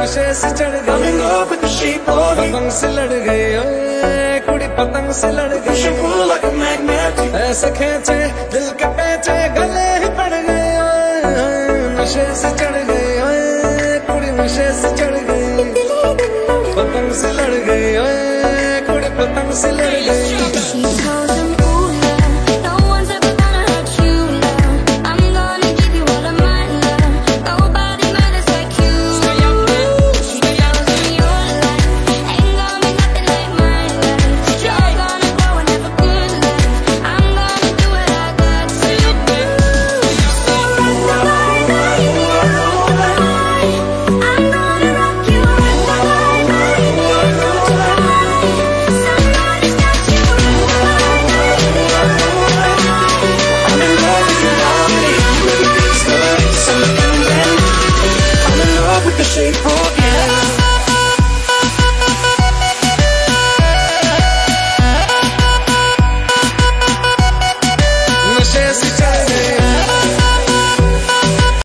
नशे से चढ़ गई। पतंग से लड़ गई कुड़ी पतंग से लड़ गई। ऐसे खेचे दिल के पेचे गले ही पड़ गए नशे से चढ़ गई कुड़ी नशे से चढ़ गई। पतंग से लड़ गई कुड़ी पतंग से लड़ गई।